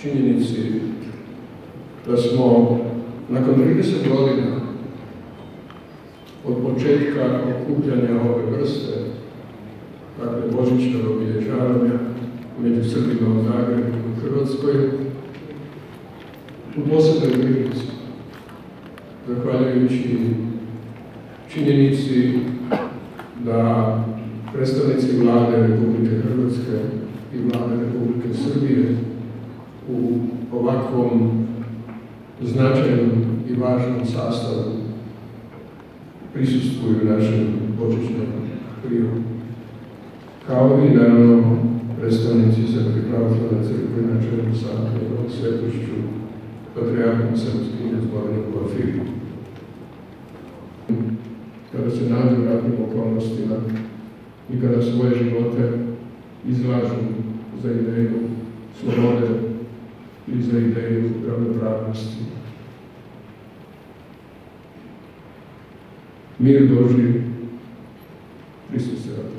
činjenici da smo nakon 30 godina od početka okupljanja ove vrste, dakle božićnog obilježavanja među Srbima u Zagrebu u Hrvatskoj, u posebnoj prilici, zahvaljujući činjenici da predstavnici vlade Republike Hrvatske i vlade Republike Srbije u ovakvom značajnom i važnom sastavu prisustvuju našem božićnom prijevu. Kao i naravno predstavnici Srpske pravoslavne crkve na čelu sa svetošću patrijarhom srpskim gospodinom Porfirijom. Kada se nađu u ratnim okolnostima i kada svoje živote izlažu za ideju slobode i za ideju ravnopravnosti. Mir Boži, Hristos se radi.